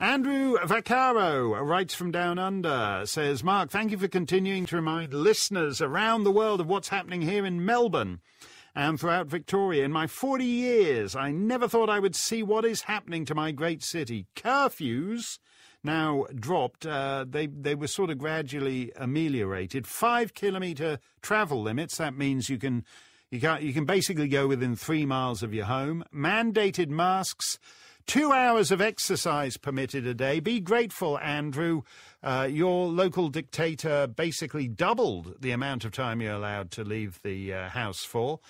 Andrew Vaccaro writes from down under, says, Mark, thank you for continuing to remind listeners around the world of what's happening here in Melbourne and throughout Victoria. In my 40 years, I never thought I would see what is happening to my great city. Curfews now dropped. Uh, they they were sort of gradually ameliorated. Five kilometre travel limits. That means you can you can you can basically go within three miles of your home. Mandated masks. Two hours of exercise permitted a day. Be grateful, Andrew. Uh, your local dictator basically doubled the amount of time you're allowed to leave the uh, house for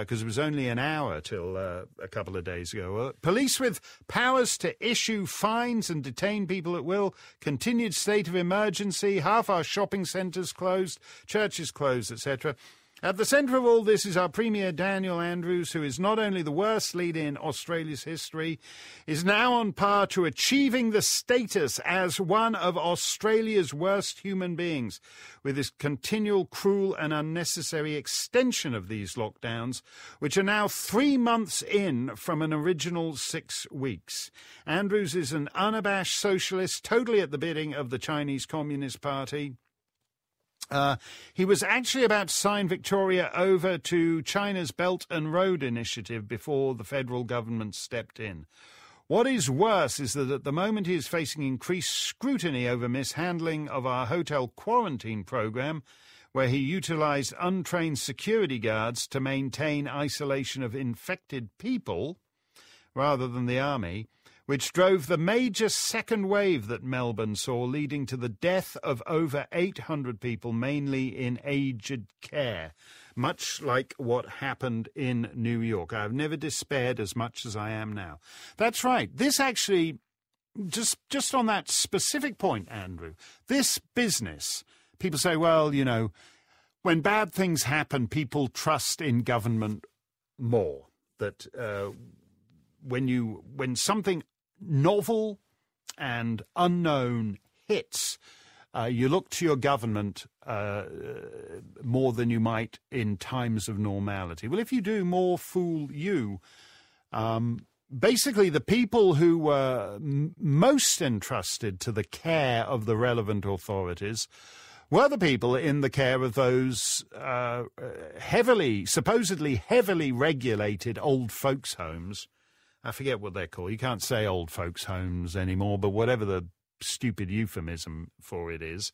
because uh, it was only an hour till uh, a couple of days ago. police with powers to issue fines and detain people at will. Continued state of emergency. Half our shopping centres closed, churches closed, etc. At the centre of all this is our Premier Daniel Andrews, who is not only the worst leader in Australia's history, is now on par to achieving the status as one of Australia's worst human beings, with his continual cruel and unnecessary extension of these lockdowns, which are now three months in from an original six weeks. Andrews is an unabashed socialist, totally at the bidding of the Chinese Communist Party. Uh, he was actually about to sign Victoria over to China's Belt and Road Initiative before the federal government stepped in. What is worse is that at the moment he is facing increased scrutiny over mishandling of our hotel quarantine program, where he utilised untrained security guards to maintain isolation of infected people rather than the army which drove the major second wave that Melbourne saw, leading to the death of over 800 people, mainly in aged care, much like what happened in New York. I've never despaired as much as I am now. That's right. This actually, just, just on that specific point, Andrew, this business, people say, well, you know, when bad things happen, people trust in government more. That uh, when you when something novel and unknown hits, uh, you look to your government uh, more than you might in times of normality. Well, if you do, more fool you. Um, basically, the people who were m- most entrusted to the care of the relevant authorities were the people in the care of those uh, heavily, supposedly heavily regulated old folks' homes I forget what they're called. You can't say old folks' homes anymore, but whatever the stupid euphemism for it is,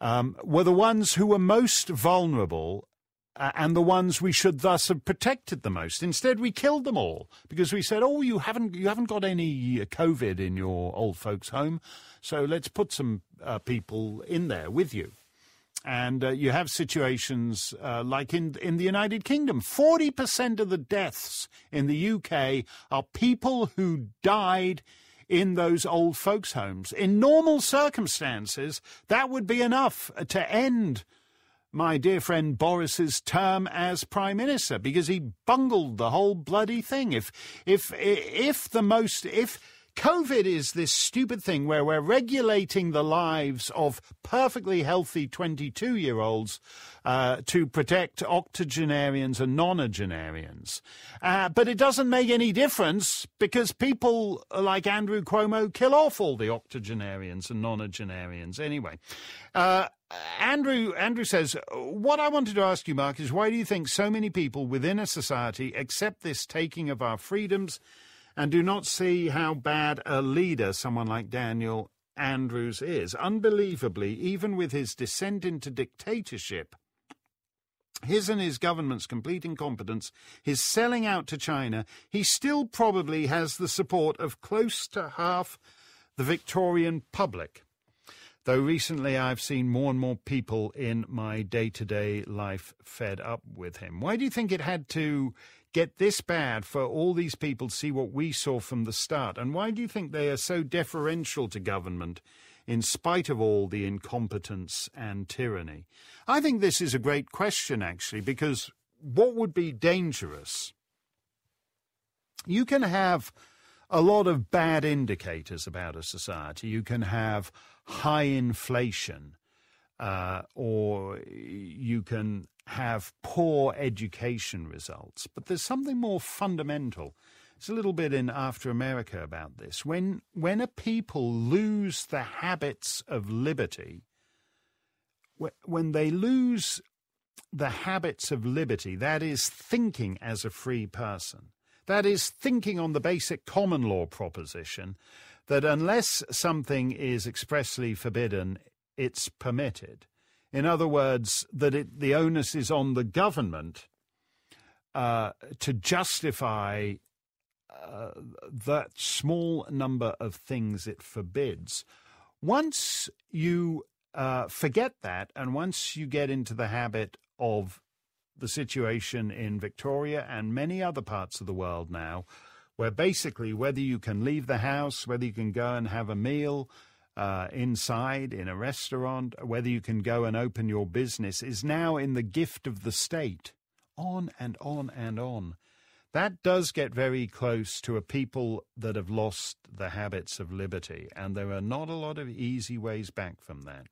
um, were the ones who were most vulnerable uh, and the ones we should thus have protected the most. Instead, we killed them all because we said, "Oh, you haven't you haven't got any COVID in your old folks' home, so let's put some uh, people in there with you." And uh, you have situations uh, like in in the United Kingdom, forty percent of the deaths in the UK are people who died in those old folks' homes. In normal circumstances, that would be enough to end my dear friend Boris's term as prime minister because he bungled the whole bloody thing. If if if the most if COVID is this stupid thing where we're regulating the lives of perfectly healthy 22 year olds uh, to protect octogenarians and nonagenarians. Uh, but it doesn't make any difference because people like Andrew Cuomo kill off all the octogenarians and nonagenarians anyway. Uh, Andrew Andrew says, What I wanted to ask you, Mark, is why do you think so many people within a society accept this taking of our freedoms? And do not see how bad a leader someone like Daniel Andrews is. Unbelievably, even with his descent into dictatorship, his and his government's complete incompetence, his selling out to China, he still probably has the support of close to half the Victorian public. Though recently I've seen more and more people in my day to day life fed up with him. Why do you think it had to get this bad for all these people to see what we saw from the start? And why do you think they are so deferential to government in spite of all the incompetence and tyranny? I think this is a great question, actually, because what would be dangerous? You can have a lot of bad indicators about a society. You can have high inflation, uh, or you can have poor education results. But there's something more fundamental It's a little bit in After America about this. When when a people lose the habits of liberty, when they lose the habits of liberty, that is thinking as a free person, that is thinking on the basic common law proposition that unless something is expressly forbidden, it's permitted. In other words, that it, the onus is on the government uh, to justify uh, that small number of things it forbids. Once you uh, forget that, and once you get into the habit of the situation in Victoria and many other parts of the world now, where basically whether you can leave the house, whether you can go and have a meal uh, inside in a restaurant, whether you can go and open your business, is now in the gift of the state. On and on and on. That does get very close to a people that have lost the habits of liberty, and there are not a lot of easy ways back from that.